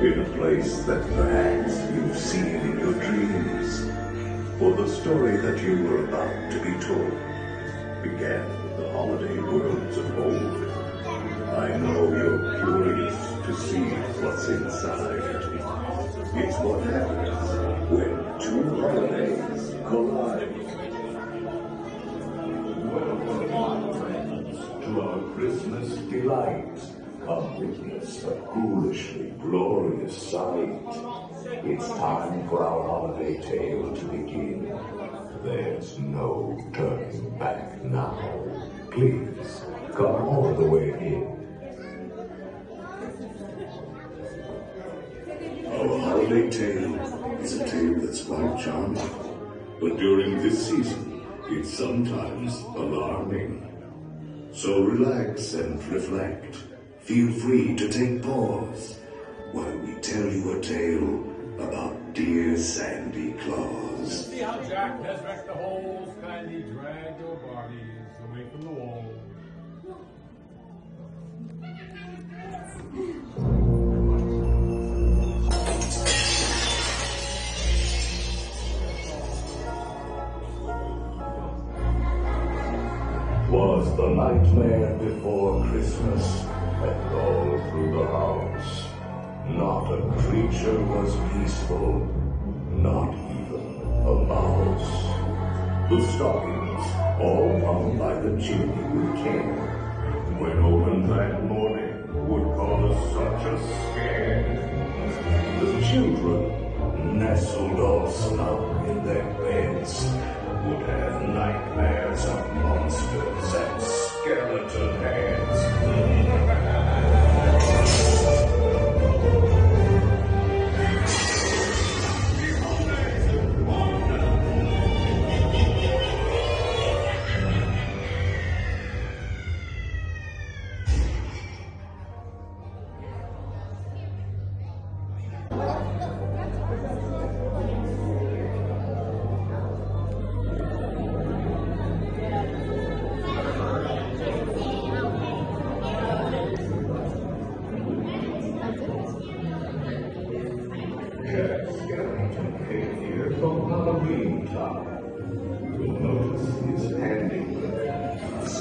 place that perhaps you've seen in your dreams. For the story that you were about to be told began with the holiday worlds of old. I know you're curious to see what's inside. It's what happens when two holidays collide. Welcome, friends, to our Christmas delight. Come witness a ghoulishly glorious sight. It's time for our holiday tale to begin. There's no turning back now. Please, come all the way in. Our holiday tale is a tale that's quite charming. But during this season, it's sometimes alarming. So relax and reflect. Feel free to take pause while we tell you a tale about dear Sandy Claws. See how Jack has wrecked the holes? Kindly drag your bodies away from the wall. Was the nightmare before Christmas and all through the house. Not a creature was peaceful, not even a mouse. The stockings, all hung by the chimney with care, when opened that morning, would cause such a scare. The children, nestled all snug in their beds, would have nightmares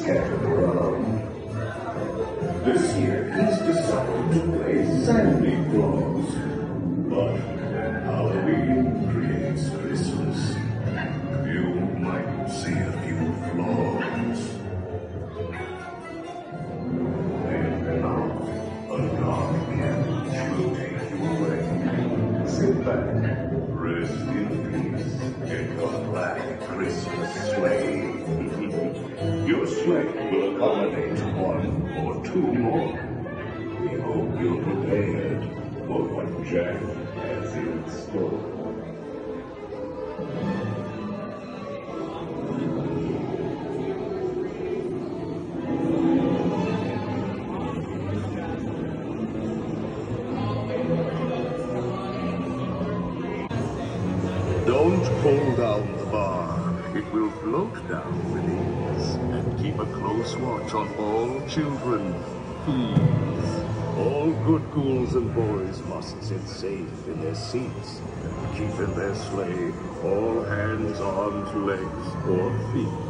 This year he's decided to play Sandy Claws. Your will accommodate one or two more. We hope you're prepared for what Jack has in store. Don't bar. It will float down with ease. And keep a close watch on all children, please. All good ghouls and boys must sit safe in their seats and keep in their sleigh all hands, arms, legs, or feet.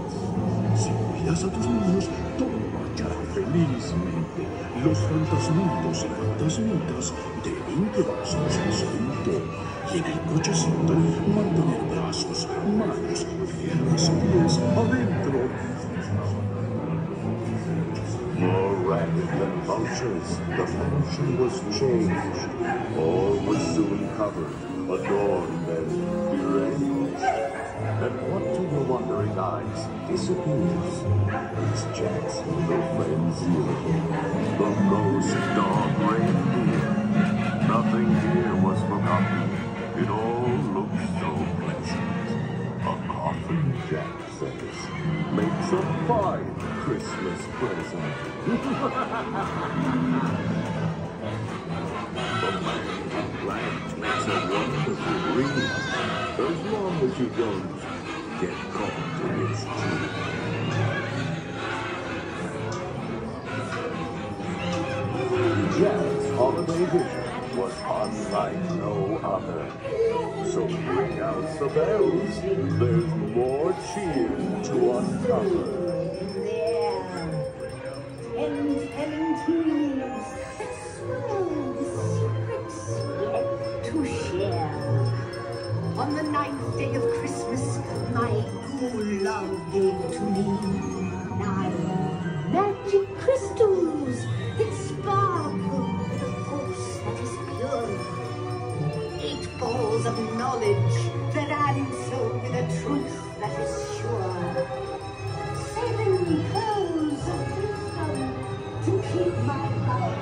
Felizmente. Los fantasmitos y fantasmitas deben quedarse en. Y en el cochecito mantener brazos, manos, piernas y pies adentro. The function was changed. All was soon covered, adorned, and deranged. And what to your wondering eyes disappears is Jack's little friend the ghost dog reindeer. Nothing here was forgotten. It all looks so pleasant. A coffin, Jack says, a fine Christmas present. The man in black makes a wonderful wreath, as long as you don't get caught in its teeth. Jack's holiday vision was like no other. So bring out the bells. There's more cheer to uncover. On the ninth day of Christmas, my ghoul love gave to me nine knowledge that answer with a truth that is sure. Seven pearls of wisdom to keep my heart.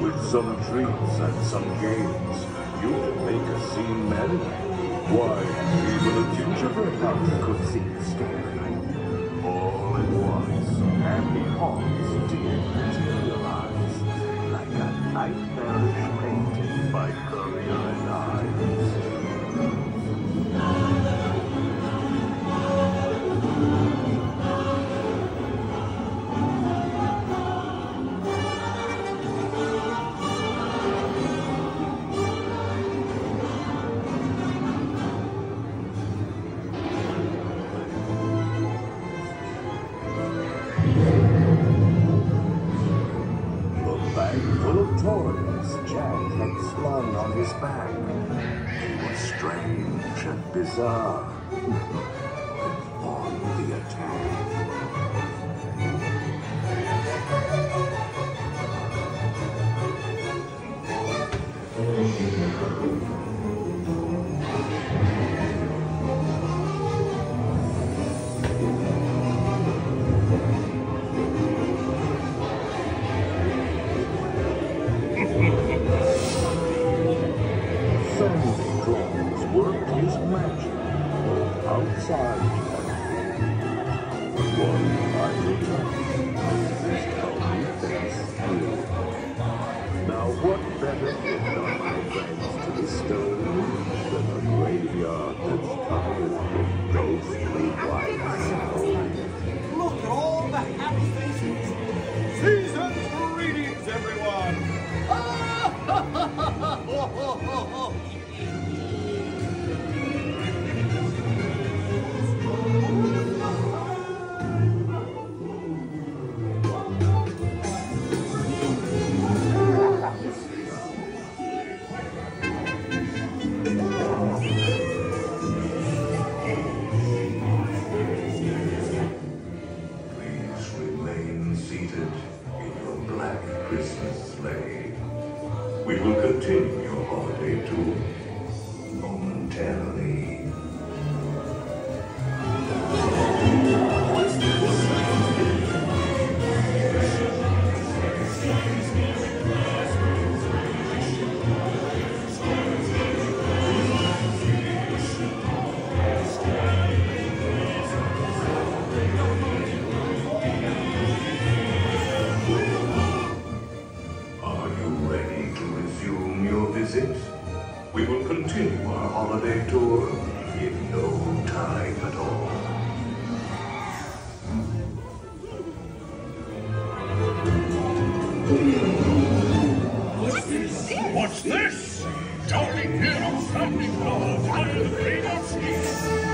With some treats and some games, you can make a scene merry. Why, even a gingerbread house could seem scary. All at once, happy haunts did materialize, like a nightmarish painting by Currier his back. They were strange and bizarre. on the attack. We will continue your holiday tour momentarily. What's this? Darling hero Santa Claus under the tree of